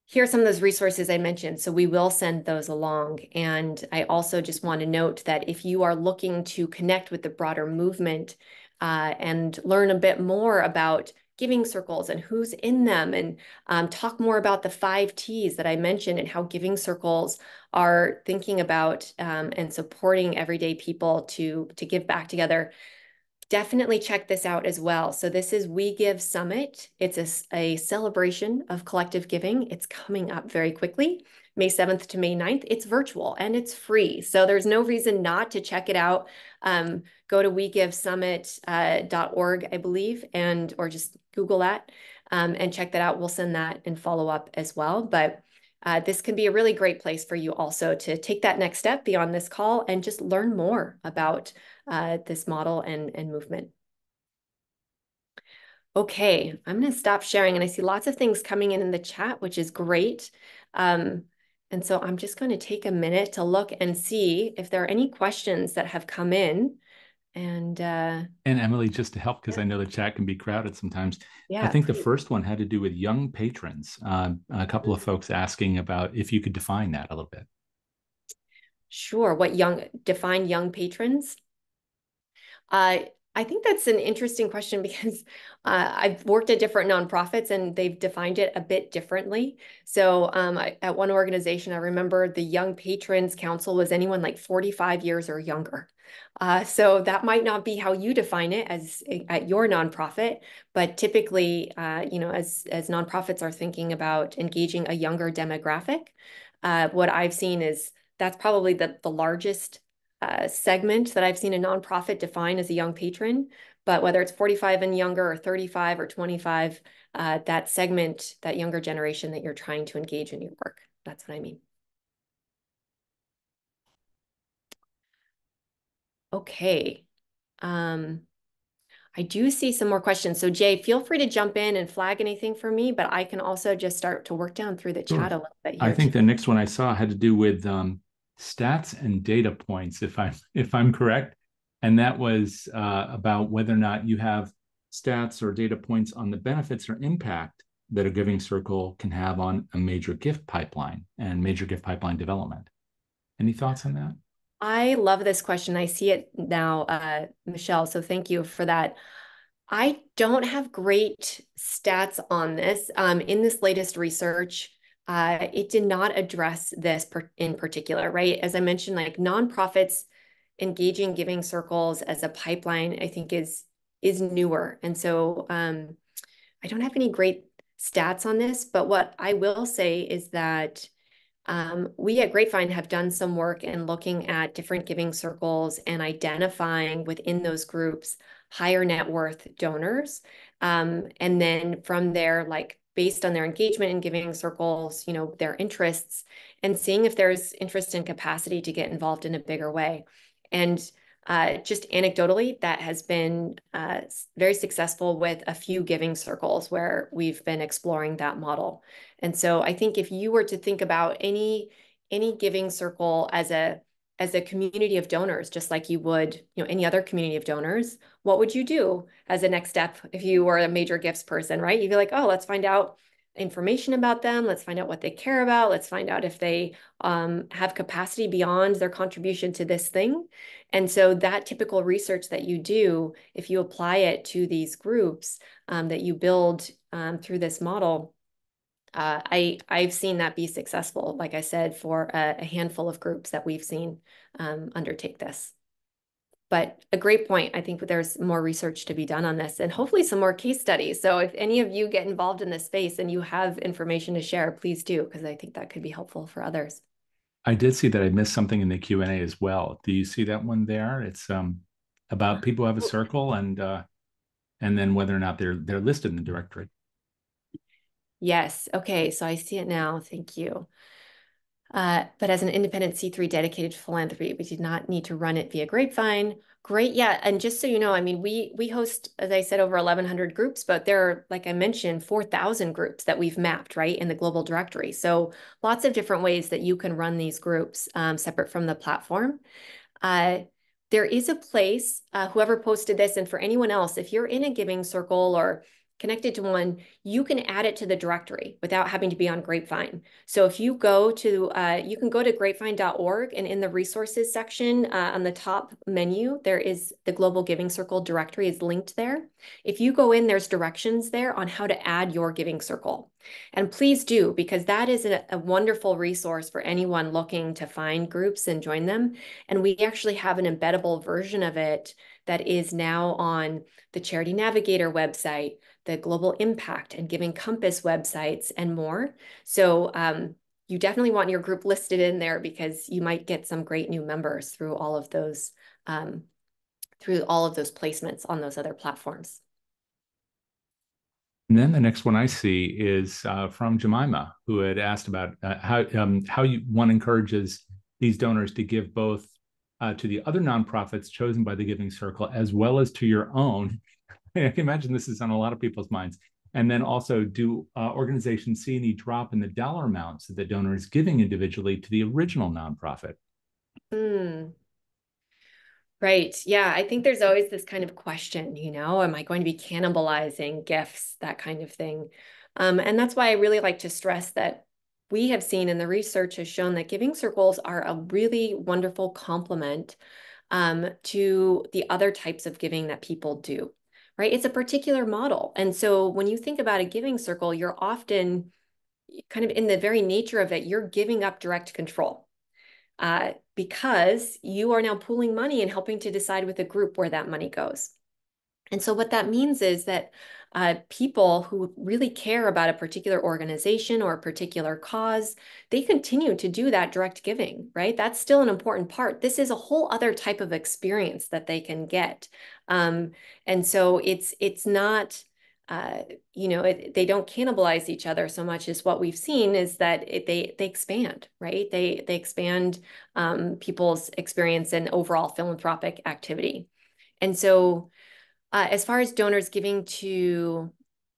Here are some of those resources I mentioned. So we will send those along. And I also just want to note that if you are looking to connect with the broader movement uh, and learn a bit more about giving circles and who's in them and um, talk more about the five T's that I mentioned and how giving circles are thinking about um, and supporting everyday people to, to give back together. Definitely check this out as well. So this is We Give Summit. It's a, a celebration of collective giving. It's coming up very quickly. May 7th to May 9th. It's virtual and it's free. So there's no reason not to check it out. Um, go to wegivesummit.org, uh, I believe, and or just Google that um, and check that out. We'll send that and follow up as well. But uh, this can be a really great place for you also to take that next step beyond this call and just learn more about uh, this model and, and movement. Okay, I'm going to stop sharing and I see lots of things coming in in the chat, which is great. Um, and so I'm just going to take a minute to look and see if there are any questions that have come in and uh and emily just to help because yeah. i know the chat can be crowded sometimes yeah i think please. the first one had to do with young patrons uh, a couple of folks asking about if you could define that a little bit sure what young define young patrons uh I think that's an interesting question (laughs) because uh, I've worked at different nonprofits and they've defined it a bit differently. So um, I, at one organization, I remember the Young Patrons Council was anyone like 45 years or younger. Uh, so that might not be how you define it as at your nonprofit, but typically, uh, you know, as as nonprofits are thinking about engaging a younger demographic, uh, what I've seen is that's probably the the largest uh, segment that I've seen a nonprofit define as a young patron. But whether it's 45 and younger or 35 or 25, uh, that segment, that younger generation that you're trying to engage in your work. That's what I mean. Okay. Um, I do see some more questions. So Jay, feel free to jump in and flag anything for me, but I can also just start to work down through the Sure. chat a little bit here. I think the next one I saw had to do with um, stats and data points, if I'm if I'm correct, and that was uh, about whether or not you have stats or data points on the benefits or impact that a giving circle can have on a major gift pipeline and major gift pipeline development. Any thoughts on that? I love this question. I see it now, uh, Michelle. So thank you for that. I don't have great stats on this. Um, in this latest research, uh, it did not address this per in particular, right? As I mentioned, like nonprofits engaging giving circles as a pipeline, I think is is newer. And so um, I don't have any great stats on this, but what I will say is that um, we at Grapevine have done some work in looking at different giving circles and identifying within those groups higher net worth donors. Um, and then from there, like based on their engagement in giving circles, you know, their interests, and seeing if there's interest and capacity to get involved in a bigger way. And uh, just anecdotally, that has been uh, very successful with a few giving circles where we've been exploring that model. And so I think if you were to think about any any giving circle as a as a community of donors, just like you would, you know, any other community of donors, what would you do as a next step if you were a major gifts person, right? You'd be like, oh, let's find out information about them. Let's find out what they care about. Let's find out if they um, have capacity beyond their contribution to this thing. And so that typical research that you do, if you apply it to these groups um, that you build um, through this model, uh, I I've seen that be successful. Like I said, for a, a handful of groups that we've seen um, undertake this. But a great point. I think there's more research to be done on this and hopefully some more case studies. So if any of you get involved in this space and you have information to share, please do, because I think that could be helpful for others. I did see that I missed something in the Q and A as well. Do you see that one there? It's um, about people who have a circle and uh, and then whether or not they're they're listed in the directory. Yes. Okay. So I see it now. Thank you. Uh, but as an independent C3 dedicated philanthropy, we did not need to run it via Grapevine. Great. Yeah. And just so you know, I mean, we we host, as I said, over 1,100 groups, but there are, like I mentioned, 4,000 groups that we've mapped, right, in the global directory. So lots of different ways that you can run these groups um, separate from the platform. Uh, there is a place, uh, whoever posted this, and for anyone else, if you're in a giving circle or connected to one, you can add it to the directory without having to be on Grapevine. So if you go to, uh, you can go to grapevine.org and in the resources section uh, on the top menu, there is the Global Giving Circle directory is linked there. If you go in, there's directions there on how to add your giving circle. And please do, because that is a, a wonderful resource for anyone looking to find groups and join them. And we actually have an embeddable version of it that is now on the Charity Navigator website, the Global Impact and Giving Compass websites, and more. So um, you definitely want your group listed in there because you might get some great new members through all of those um, through all of those placements on those other platforms. And then the next one I see is uh, from Jemima, who had asked about uh, how um, how you, one encourages these donors to give both uh, to the other nonprofits chosen by the Giving Circle as well as to your own. (laughs) I can imagine this is on a lot of people's minds. And then also, do uh, organizations see any drop in the dollar amounts that the donor is giving individually to the original nonprofit? Mm. Right. Yeah. I think there's always this kind of question, you know, am I going to be cannibalizing gifts, that kind of thing. Um, and that's why I really like to stress that we have seen and the research has shown that giving circles are a really wonderful complement um, to the other types of giving that people do, right? It's a particular model. And so when you think about a giving circle, you're often kind of in the very nature of it, you're giving up direct control uh, because you are now pooling money and helping to decide with a group where that money goes. And so what that means is that uh, people who really care about a particular organization or a particular cause, they continue to do that direct giving, right? That's still an important part. This is a whole other type of experience that they can get Um, and so it's it's not uh, you know, it, they don't cannibalize each other so much as what we've seen is that it, they they expand, right? They they expand um, people's experience and overall philanthropic activity. And so, uh, as far as donors giving to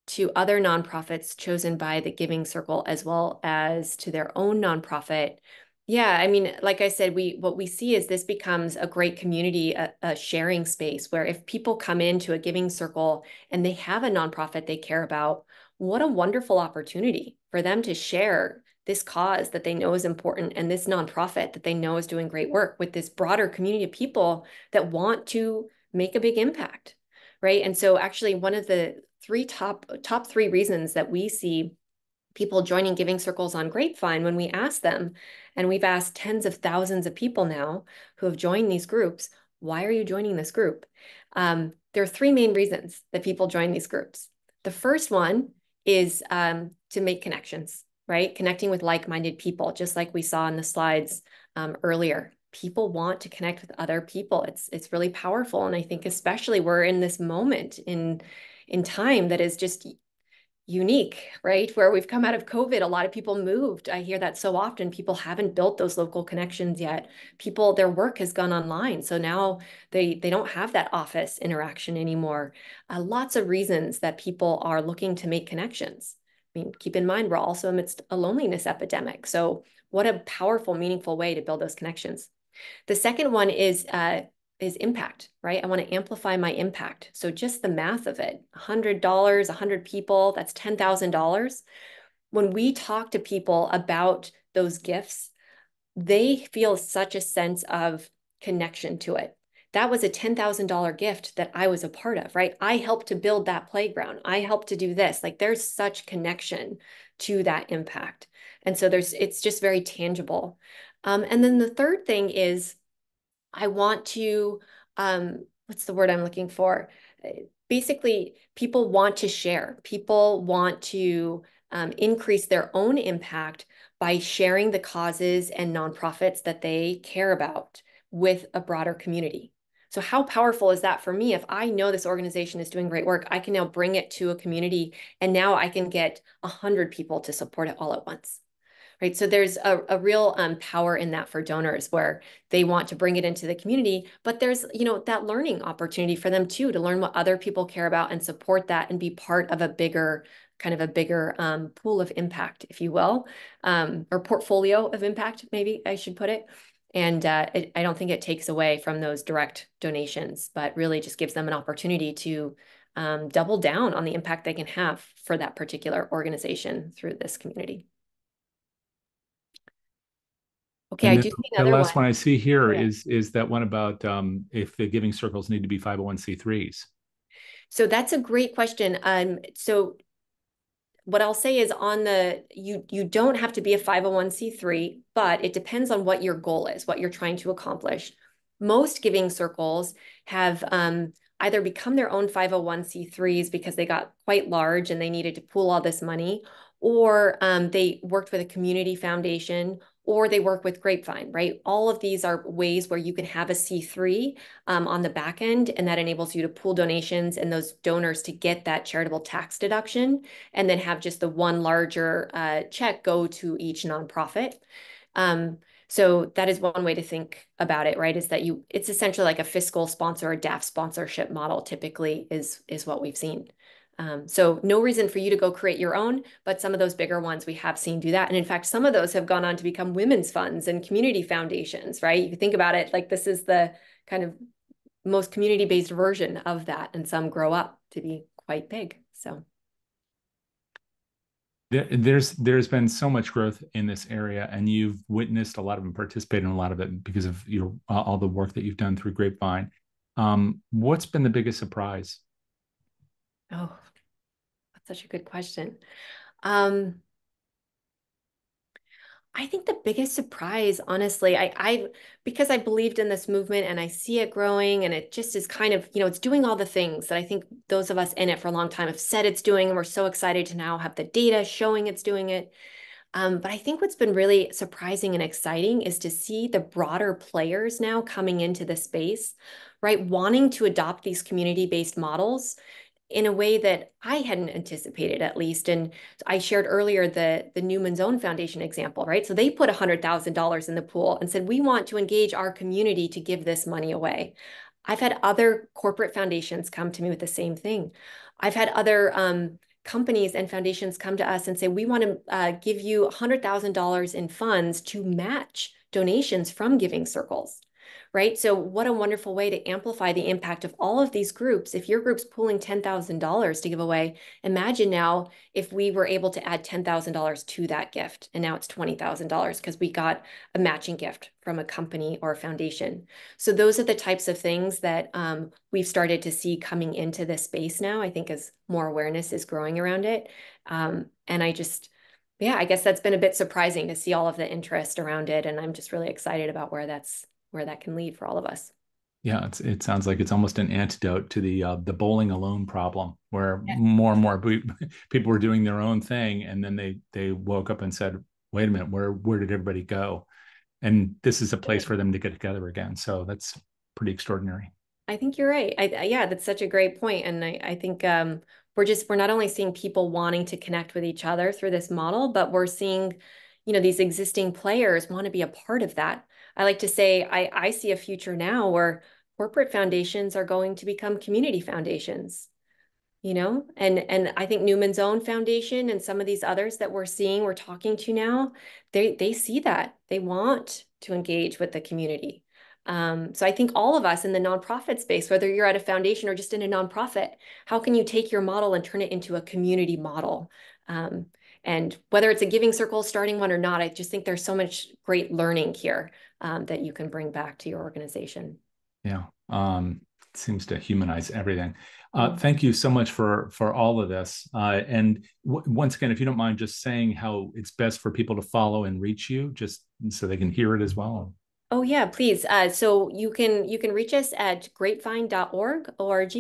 to other nonprofits chosen by the Giving Circle as well as to their own nonprofit, yeah, I mean, like I said, we what we see is this becomes a great community, a, a, sharing space where if people come into a giving circle and they have a nonprofit they care about, what a wonderful opportunity for them to share this cause that they know is important and this nonprofit that they know is doing great work with this broader community of people that want to make a big impact, right? And so actually one of the three top top three reasons that we see people joining giving circles on Grapevine when we ask them, and we've asked tens of thousands of people now who have joined these groups, why are you joining this group? Um, there are three main reasons that people join these groups. The first one is um, to make connections, right? Connecting with like-minded people, just like we saw in the slides um, earlier. People want to connect with other people. It's it's really powerful, and I think especially we're in this moment in in time that is just unique, right? Where we've come out of COVID, a lot of people moved. I hear that so often. People haven't built those local connections yet. People, their work has gone online. So now they, they don't have that office interaction anymore. Uh, lots of reasons that people are looking to make connections. I mean, keep in mind, we're also amidst a loneliness epidemic. So what a powerful, meaningful way to build those connections. The second one is uh, is impact, right? I want to amplify my impact. So just the math of it, $100, 100 people, that's $10,000. When we talk to people about those gifts, they feel such a sense of connection to it. That was a $10,000 gift that I was a part of, right? I helped to build that playground. I helped to do this. Like there's such connection to that impact. And so there's, it's just very tangible. Um, and then the third thing is I want to, um, what's the word I'm looking for? Uh, basically, people want to share. People want to um, increase their own impact by sharing the causes and nonprofits that they care about with a broader community. So how powerful is that for me? If I know this organization is doing great work, I can now bring it to a community and now I can get a hundred people to support it all at once right? So there's a, a real um, power in that for donors where they want to bring it into the community, but there's, you know, that learning opportunity for them too, to learn what other people care about and support that and be part of a bigger kind of a bigger um, pool of impact, if you will, um, or portfolio of impact, maybe I should put it. And uh, it, I don't think it takes away from those direct donations, but really just gives them an opportunity to um, double down on the impact they can have for that particular organization through this community. Okay, and I do see another The last one. one I see here yeah. is is that one about um, if the giving circles need to be 501c3s. So that's a great question. Um, so what I'll say is on the you you don't have to be a 501c3, but it depends on what your goal is, what you're trying to accomplish. Most giving circles have um, either become their own 501c3s because they got quite large and they needed to pool all this money, or um, they worked with a community foundation or they work with Grapevine, right? All of these are ways where you can have a C3 um, on the back end, and that enables you to pool donations and those donors to get that charitable tax deduction, and then have just the one larger uh, check go to each nonprofit. Um, so that is one way to think about it, right? Is that you it's essentially like a fiscal sponsor or DAF sponsorship model typically is is what we've seen. Um, so no reason for you to go create your own, but some of those bigger ones we have seen do that. And in fact, some of those have gone on to become women's funds and community foundations, right? You think about it like this is the kind of most community-based version of that. And some grow up to be quite big. So there's there's been so much growth in this area and you've witnessed a lot of them participate in a lot of it because of your all the work that you've done through grapevine um, what's been the biggest surprise Oh, such a good question. Um, I think the biggest surprise, honestly, I, I, because I believed in this movement and I see it growing and it just is kind of, you know, it's doing all the things that I think those of us in it for a long time have said it's doing. And we're so excited to now have the data showing it's doing it. Um, but I think what's been really surprising and exciting is to see the broader players now coming into the space, right? Wanting to adopt these community-based models in a way that I hadn't anticipated, at least. And I shared earlier the, the Newman's Own Foundation example, right? So they put $100,000 in the pool and said, we want to engage our community to give this money away. I've had other corporate foundations come to me with the same thing. I've had other um, companies and foundations come to us and say, we want to uh, give you $100,000 in funds to match donations from Giving Circles right? So what a wonderful way to amplify the impact of all of these groups. If your group's pooling $10,000 to give away, imagine now if we were able to add $10,000 to that gift and now it's $20,000 because we got a matching gift from a company or a foundation. So those are the types of things that um, we've started to see coming into this space now, I think as more awareness is growing around it. Um, and I just, yeah, I guess that's been a bit surprising to see all of the interest around it. And I'm just really excited about where that's where that can lead for all of us. Yeah, it sounds like it's almost an antidote to the uh, the bowling alone problem, where yeah. more and more (laughs) people were doing their own thing, and then they they woke up and said, "Wait a minute, where where did everybody go?" And this is a place for them to get together again. So that's pretty extraordinary. I think you're right. I, yeah, that's such a great point, and I, I think um, we're just we're not only seeing people wanting to connect with each other through this model, but we're seeing, you know, these existing players want to be a part of that I like to say I, I see a future now where corporate foundations are going to become community foundations you know? And and i think newman's own foundation and some of these others that we're seeing we're talking to now they they see that. They want to engage with the community. Um, so i think all of us in the nonprofit space whether you're at a foundation or just in a nonprofit how can you take your model and turn it into a community model? Um, and whether it's a giving circle starting one or not i just think there's so much great learning here um, that you can bring back to your organization. Yeah, um, seems to humanize everything. Uh, mm-hmm. thank you so much for for all of this. Uh, and w- once again, if you don't mind, just saying how it's best for people to follow and reach you, just so they can hear it as well. Oh yeah, please. Uh, so you can you can reach us at grapevine.org org,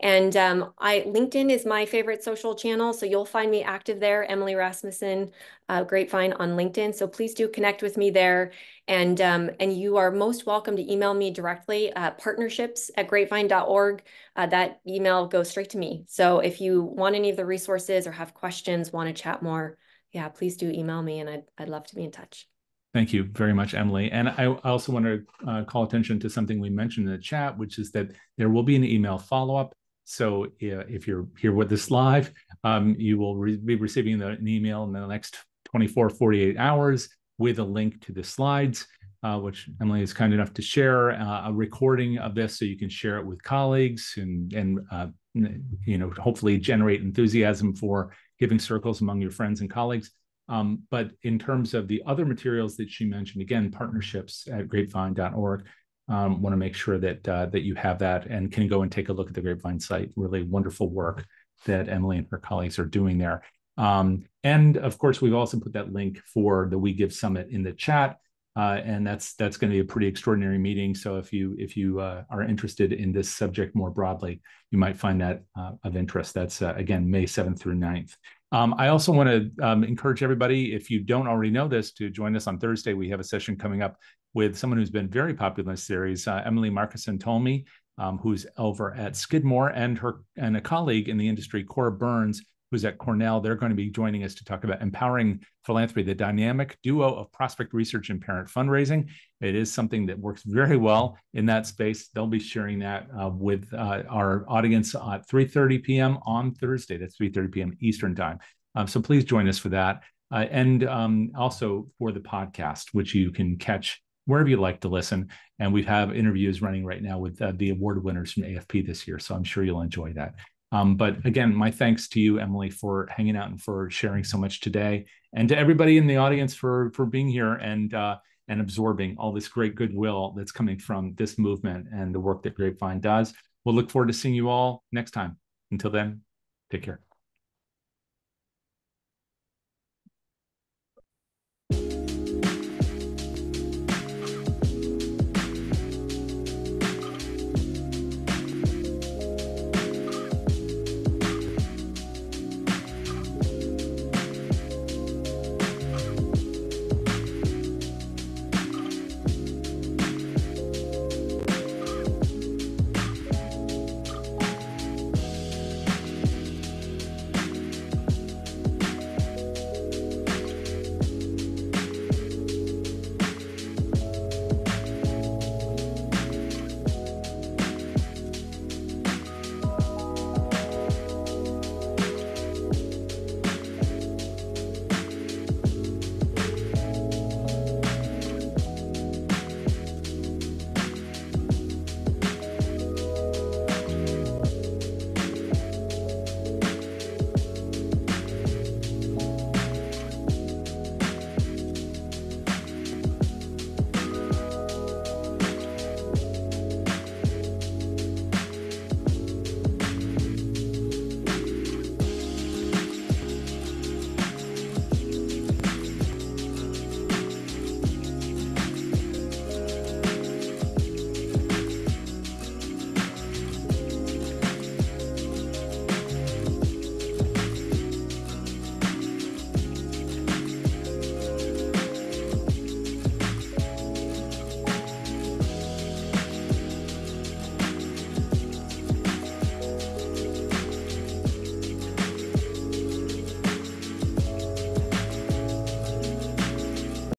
and um, I LinkedIn is my favorite social channel, so you'll find me active there. Emily Rasmussen, uh, Grapevine on LinkedIn. So please do connect with me there, and um, and you are most welcome to email me directly. Uh, partnerships at grapevine.org. Uh, that email goes straight to me. So if you want any of the resources or have questions, want to chat more, yeah, please do email me, and I'd I'd love to be in touch. Thank you very much, Emily. And I also want to uh, call attention to something we mentioned in the chat, which is that there will be an email follow up. So if you're here with us live, um, you will re be receiving the, an email in the next 24, 48 hours with a link to the slides, uh, which Emily is kind enough to share uh, a recording of this so you can share it with colleagues and, and uh, you know, hopefully generate enthusiasm for giving circles among your friends and colleagues. Um, but in terms of the other materials that she mentioned, again, partnerships at grapevine.org, um, want to make sure that uh, that you have that and can go and take a look at the Grapevine site. Really wonderful work that Emily and her colleagues are doing there. Um, and of course, we've also put that link for the We Give Summit in the chat. Uh, and that's that's going to be a pretty extraordinary meeting. So if you if you uh, are interested in this subject more broadly, you might find that uh, of interest. That's uh, again May 7th through 9th. Um, I also want to um, encourage everybody, if you don't already know this, to join us on Thursday. We have a session coming up with someone who's been very popular in this series, uh, Emily Markuson Tolmie, um, who's over at Skidmore, and her and a colleague in the industry, Cora Burns, who's at Cornell. They're going to be joining us to talk about empowering philanthropy, the dynamic duo of prospect research and parent fundraising. It is something that works very well in that space. They'll be sharing that uh, with uh, our audience at 3:30 p.m. on Thursday. That's 3:30 p.m. Eastern time. Um, so please join us for that, uh, and um, also for the podcast, which you can catch wherever you like to listen. And we have interviews running right now with uh, the award winners from AFP this year. So I'm sure you'll enjoy that. Um, but again, my thanks to you, Emily, for hanging out and for sharing so much today, and to everybody in the audience for for being here and uh, and absorbing all this great goodwill that's coming from this movement and the work that Grapevine does. We'll look forward to seeing you all next time. Until then, take care.